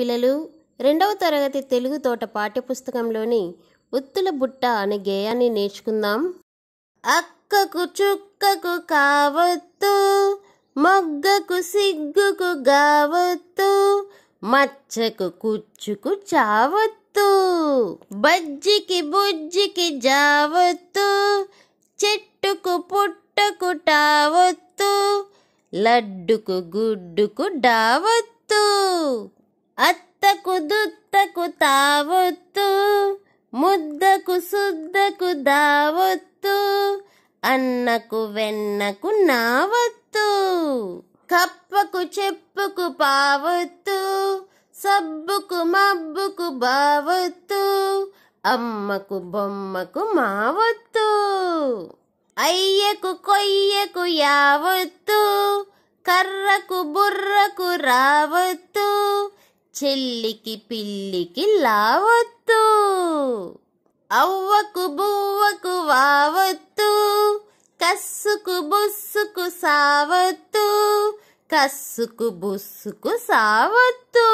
పిల్లలు రెండవ తరగతి తెలుగు తోట పాఠ్యపుస్తకంలోని ఉత్తుల బుట్ట అనే గేయాన్ని నేర్చుకుందాం. అక్కకు చుక్కకు కావత్తు మొగ్గకు సిగ్గుకు గావత్తు మచ్చకు కుచ్చుకు చావత్తు బజ్జికి బుజ్జికి జావత్తు చెట్టుకు పుట్టకు టావత్తు లడ్డుకు గుడ్డుకు డావత్తు. అత్తకు దుత్తకు తావొత్తు ముద్దకు సుద్దకు దావొత్తు అన్నకు వెన్నకు నావత్తు. కప్పకు చెప్పుకు పావొత్తు సబ్బుకు మబ్బుకు బావొత్తు అమ్మకు బొమ్మకు మావొత్తు. అయ్యకు కొయ్యకు యావత్తు కర్రకు బుర్రకు రావత్తు. చెల్లికి పిల్లికి లావత్తు. అవ్వకు బువ్వకు వావత్తు. కస్సుకు బుస్సుకు సావత్తు. కస్సుకు బుస్సుకు సావత్తు.